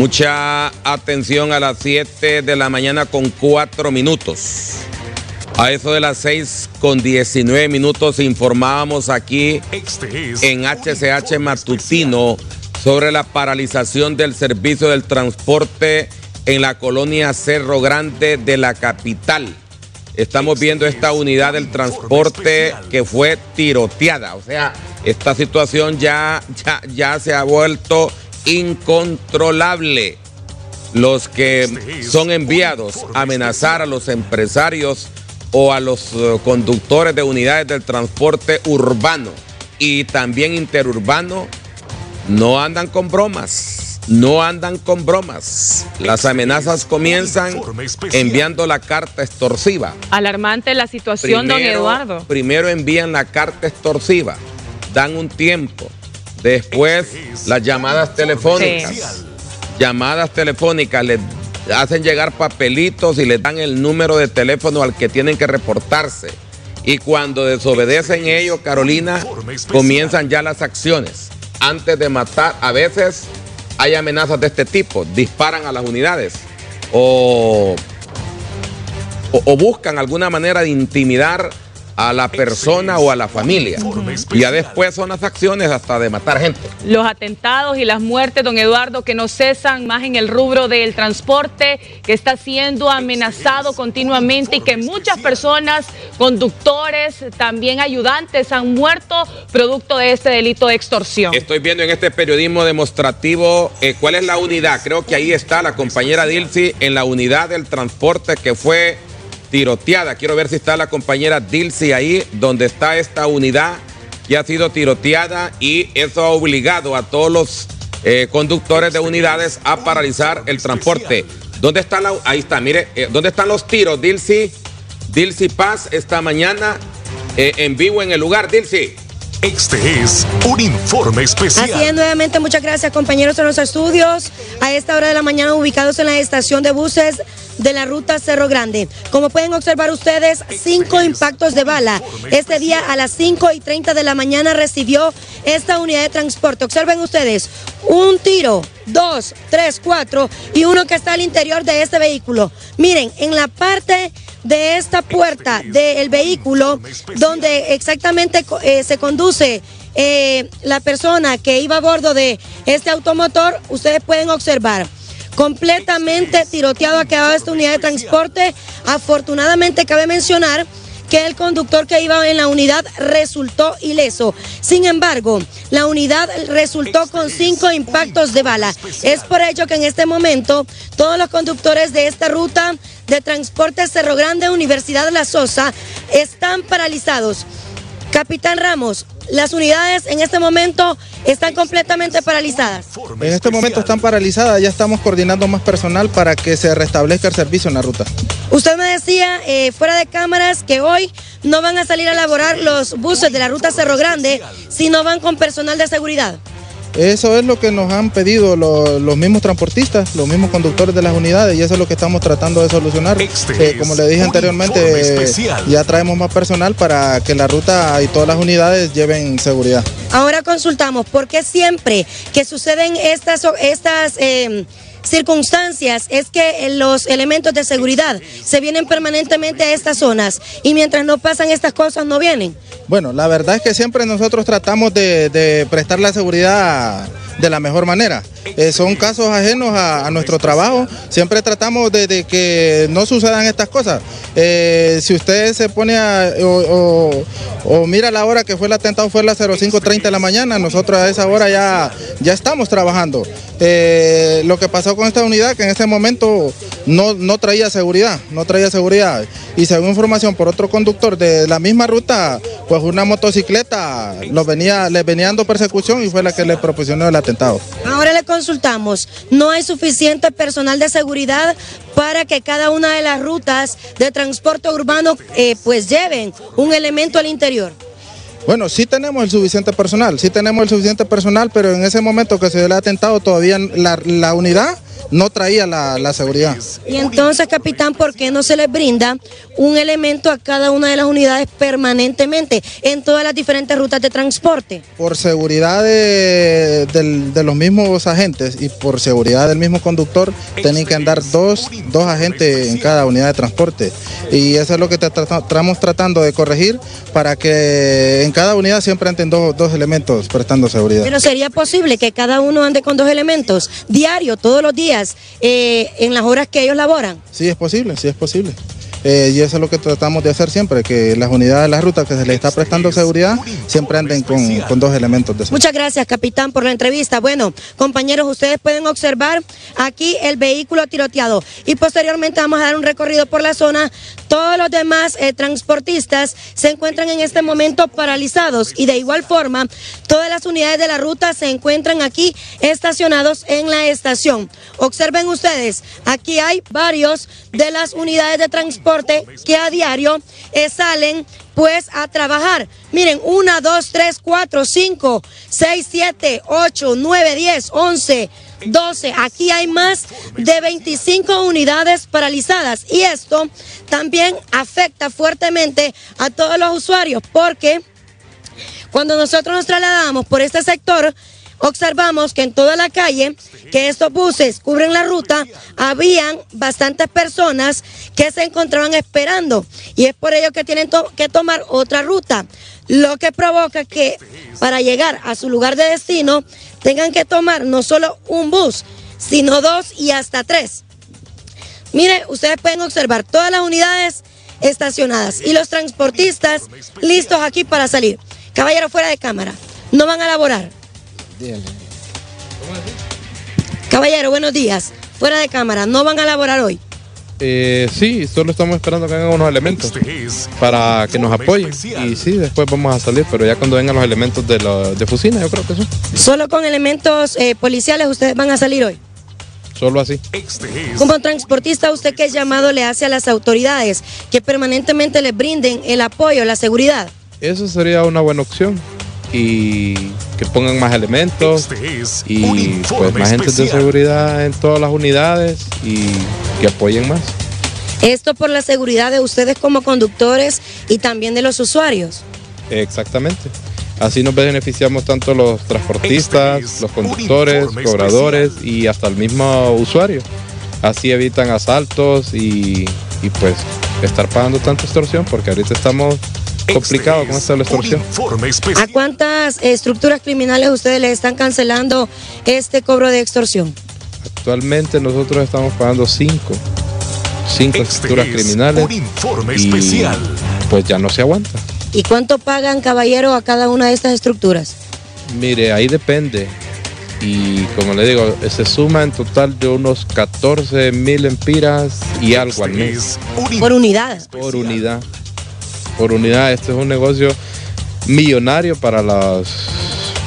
Mucha atención a las 7 de la mañana con 4 minutos. A eso de las 6 con 19 minutos informábamos aquí en HCH Matutino sobre la paralización del servicio del transporte en la colonia Cerro Grande de la capital. Estamos viendo esta unidad del transporte que fue tiroteada. O sea, esta situación ya, ya, ya se ha vuelto incontrolable. Los que son enviados a amenazar a los empresarios o a los eh, conductores de unidades del transporte urbano y también interurbano no andan con bromas. No andan con bromas. Las amenazas comienzan enviando la carta extorsiva. Alarmante la situación, don Eduardo. Primero envían la carta extorsiva, dan un tiempo, Después, las llamadas telefónicas. Llamadas telefónicas, le hacen llegar papelitos y le dan el número de teléfono al que tienen que reportarse. Y cuando desobedecen ellos, Carolina, comienzan ya las acciones. Antes de matar, a veces hay amenazas de este tipo, disparan a las unidades o, o, o buscan alguna manera de intimidar a la persona o a la familia. Y ya después son las acciones hasta de matar gente. Los atentados y las muertes, don Eduardo, que no cesan más en el rubro del transporte, que está siendo amenazado continuamente y que muchas personas, conductores, también ayudantes, han muerto producto de este delito de extorsión. Estoy viendo en este periodismo demostrativo eh, cuál es la unidad. Creo que ahí está la compañera Dilsi en la unidad del transporte que fue tiroteada. Quiero ver si está la compañera Dilcy ahí, donde está esta unidad que ha sido tiroteada y eso ha obligado a todos los eh, conductores de unidades a paralizar el transporte. ¿Dónde está la, ahí está, mire, eh, ¿dónde están los tiros, Dilcy? Dilcy Paz esta mañana eh, en vivo en el lugar, Dilcy. Este es un informe especial. Así es, nuevamente muchas gracias compañeros en los estudios. A esta hora de la mañana ubicados en la estación de buses de la ruta Cerro Grande. Como pueden observar ustedes, cinco impactos de bala. Este día a las 5 y 30 de la mañana recibió esta unidad de transporte. Observen ustedes, un tiro, dos, tres, cuatro y uno que está al interior de este vehículo. Miren, en la parte de esta puerta del vehículo donde exactamente eh, se conduce eh, la persona que iba a bordo de este automotor, ustedes pueden observar. Completamente tiroteado ha quedado esta unidad de transporte. Afortunadamente cabe mencionar que el conductor que iba en la unidad resultó ileso. Sin embargo, la unidad resultó con cinco impactos de bala. Es por ello que en este momento todos los conductores de esta ruta de transporte Cerro Grande, Universidad de la Sosa, están paralizados. Capitán Ramos, las unidades en este momento están completamente paralizadas. En este momento están paralizadas, ya estamos coordinando más personal para que se restablezca el servicio en la ruta. Usted me decía eh, fuera de cámaras que hoy no van a salir a elaborar los buses de la ruta Cerro Grande, sino van con personal de seguridad. Eso es lo que nos han pedido los, mismos transportistas, los mismos conductores de las unidades y eso es lo que estamos tratando de solucionar. Este eh, como le dije anteriormente, ya traemos más personal para que la ruta y todas las unidades lleven seguridad. Ahora consultamos, ¿por qué siempre que suceden estas... estas eh, circunstancias es que los elementos de seguridad se vienen permanentemente a estas zonas y mientras no pasan estas cosas no vienen. Bueno, la verdad es que siempre nosotros tratamos de, prestar la seguridad de la mejor manera. Eh, son casos ajenos a, nuestro trabajo. Siempre tratamos de, que no sucedan estas cosas. Eh, si usted se pone a, o, mira la hora que fue el atentado, fue las 05.30 de la mañana, nosotros a esa hora ya, ya estamos trabajando. Eh, lo que pasó con esta unidad, que en ese momento no, no traía seguridad, no traía seguridad. Y según información por otro conductor de la misma ruta, pues una motocicleta lo venía, le venía dando persecución y fue la que le proporcionó el atentado. Ahora le consultamos, ¿no hay suficiente personal de seguridad para que cada una de las rutas de transporte urbano eh, pues lleven un elemento al interior? Bueno, sí tenemos el suficiente personal, sí tenemos el suficiente personal, pero en ese momento que se dio el atentado todavía la, unidad no traía la, seguridad. Y entonces, capitán, ¿por qué no se les brinda un elemento a cada una de las unidades permanentemente en todas las diferentes rutas de transporte? Por seguridad de, los mismos agentes y por seguridad del mismo conductor, tienen que andar dos, dos agentes en cada unidad de transporte. Y eso es lo que estamos tratando de corregir para que en cada unidad siempre anden dos, dos elementos prestando seguridad. Pero sería posible que cada uno ande con dos elementos diario, todos los días, eh, en las horas que ellos laboran. Sí, es posible, sí es posible. Eh, y eso es lo que tratamos de hacer siempre, que las unidades de la ruta que se les está prestando seguridad siempre anden con, dos elementos de seguridad. Muchas gracias, capitán, por la entrevista. Bueno, compañeros, ustedes pueden observar aquí el vehículo tiroteado y posteriormente vamos a dar un recorrido por la zona. Todos los demás eh, transportistas se encuentran en este momento paralizados y de igual forma todas las unidades de la ruta se encuentran aquí estacionados en la estación. Observen ustedes, aquí hay varios de las unidades de transporte que a diario eh, salen pues a trabajar. Miren, 1, 2, 3, 4, 5, 6, 7, 8, 9, 10, 11, 12. Aquí hay más de 25 unidades paralizadas y esto también afecta fuertemente a todos los usuarios porque cuando nosotros nos trasladamos por este sector, observamos que en toda la calle que estos buses cubren la ruta, habían bastantes personas que se encontraban esperando y es por ello que tienen que tomar otra ruta, lo que provoca que para llegar a su lugar de destino tengan que tomar no solo un bus, sino dos y hasta tres. Mire, ustedes pueden observar todas las unidades estacionadas y los transportistas listos aquí para salir. Caballero fuera de cámara, no van a laborar. Caballero, buenos días. Fuera de cámara, ¿no van a laborar hoy? Eh, sí, solo estamos esperando que vengan unos elementos para que nos apoyen. Y sí, después vamos a salir, pero ya cuando vengan los elementos de, la, de Fusina, yo creo que sí. ¿Solo con elementos eh, policiales ustedes van a salir hoy? Solo así. Como transportista, ¿usted qué llamado le hace a las autoridades que permanentemente les brinden el apoyo, la seguridad? Eso sería una buena opción y que pongan más elementos este y pues más gente de seguridad en todas las unidades y que apoyen más. Esto por la seguridad de ustedes como conductores y también de los usuarios. Exactamente. Así nos beneficiamos tanto los transportistas, este los conductores, cobradores y hasta el mismo usuario. Así evitan asaltos y, y pues estar pagando tanta extorsión porque ahorita estamos complicado con esta extorsión. ¿A cuántas estructuras criminales ustedes les están cancelando este cobro de extorsión? Actualmente nosotros estamos pagando cinco, cinco este estructuras criminales y pues ya no se aguanta. ¿Y cuánto pagan, caballero, a cada una de estas estructuras? Mire, ahí depende. Y como le digo, se suma en total de unos 14 mil empiras y algo al mes. ¿Por unidad? Por unidad por unidad. Este es un negocio millonario para los,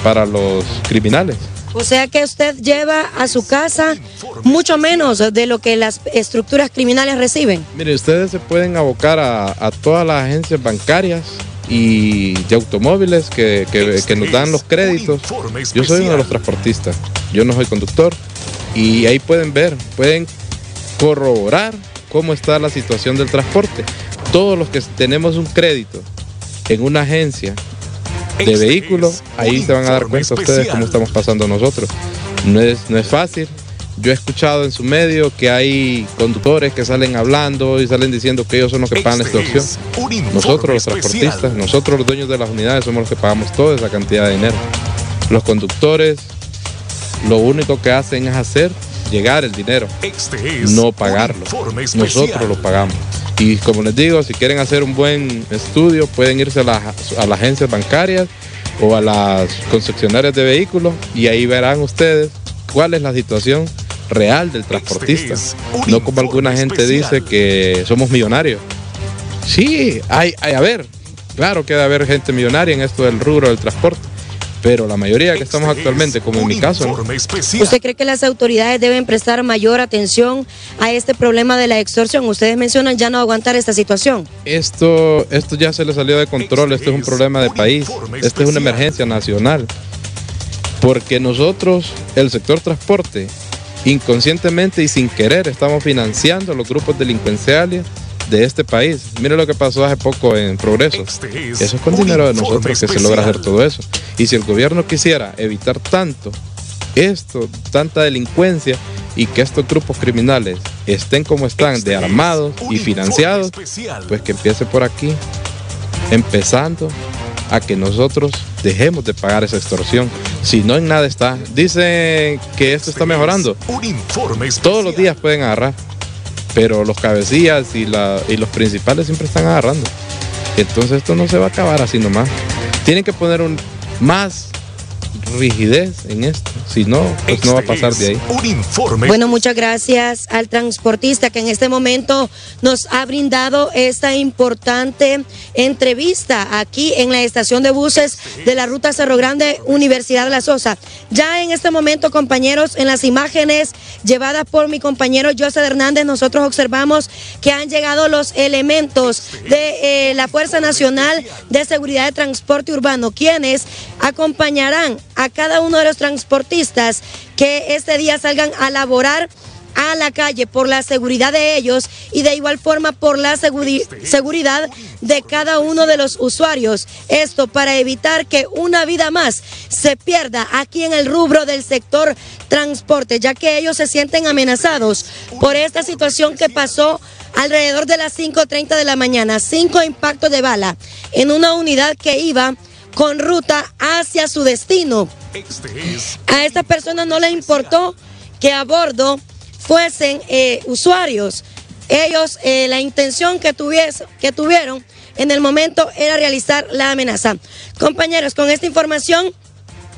para los criminales. O sea que usted lleva a su casa mucho menos de lo que las estructuras criminales reciben. Mire, ustedes se pueden abocar a, todas las agencias bancarias y de automóviles que, que, nos dan los créditos. Yo soy uno de los transportistas, yo no soy conductor y ahí pueden ver, pueden corroborar cómo está la situación del transporte todos los que tenemos un crédito en una agencia de vehículos, ahí se van a dar cuenta ustedes cómo estamos pasando nosotros. No es, no es fácil. Yo he escuchado en su medio que hay conductores que salen hablando y salen diciendo que ellos son los que pagan la extorsión. Nosotros los transportistas, nosotros los dueños de las unidades somos los que pagamos toda esa cantidad de dinero. Los conductores lo único que hacen es hacer llegar el dinero, no pagarlo. Nosotros lo pagamos. Y como les digo, si quieren hacer un buen estudio, pueden irse a, las agencias bancarias o a las concesionarias de vehículos y ahí verán ustedes cuál es la situación real del transportista. No como alguna gente dice que somos millonarios. Sí, hay, hay, a ver, claro que debe haber gente millonaria en esto del rubro del transporte pero la mayoría que estamos actualmente, como en mi caso. ¿Usted cree que las autoridades deben prestar mayor atención a este problema de la extorsión? Ustedes mencionan ya no aguantar esta situación. Esto, esto ya se le salió de control, esto es un problema de país, esto es una emergencia nacional. Porque nosotros, el sector transporte, inconscientemente y sin querer, estamos financiando los grupos delincuenciales de este país. Mire lo que pasó hace poco en Progreso. Este Eso es con dinero de nosotros que se logra hacer todo eso. Y si el gobierno quisiera evitar tanto esto, tanta delincuencia y que estos grupos criminales estén como están, Este de armados y financiados, pues que empiece por aquí, empezando a que nosotros dejemos de pagar esa extorsión. Si no en nada está. Dicen que esto está mejorando. Un informe Todos los días pueden agarrar, pero los cabecillas y, la, y los principales siempre están agarrando. Entonces esto no se va a acabar así nomás. Tienen que poner un más rigidez en esto. Si no, pues no va a pasar de ahí. Un informe Bueno, muchas gracias al transportista que en este momento nos ha brindado esta importante entrevista aquí en la estación de buses de la ruta Cerro Grande, Universidad de la Sosa. Ya en este momento, compañeros, en las imágenes llevadas por mi compañero José Hernández, nosotros observamos que han llegado los elementos de eh, la Fuerza Nacional de Seguridad de Transporte Urbano, quienes acompañarán a cada uno de los transportistas que este día salgan a laborar a la calle por la seguridad de ellos y de igual forma por la seguri- seguridad de cada uno de los usuarios. Esto para evitar que una vida más se pierda aquí en el rubro del sector transporte, ya que ellos se sienten amenazados por esta situación que pasó alrededor de las 5.30 de la mañana. Cinco impactos de bala en una unidad que iba con ruta hacia su destino. Este es A estas personas no les importó que a bordo fuesen eh, usuarios. Ellos, eh, la intención que, tuvies- que tuvieron en el momento era realizar la amenaza. Compañeros, con esta información,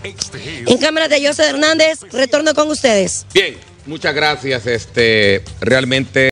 este es en cámara de José Hernández, retorno con ustedes. Bien, muchas gracias. Este, realmente.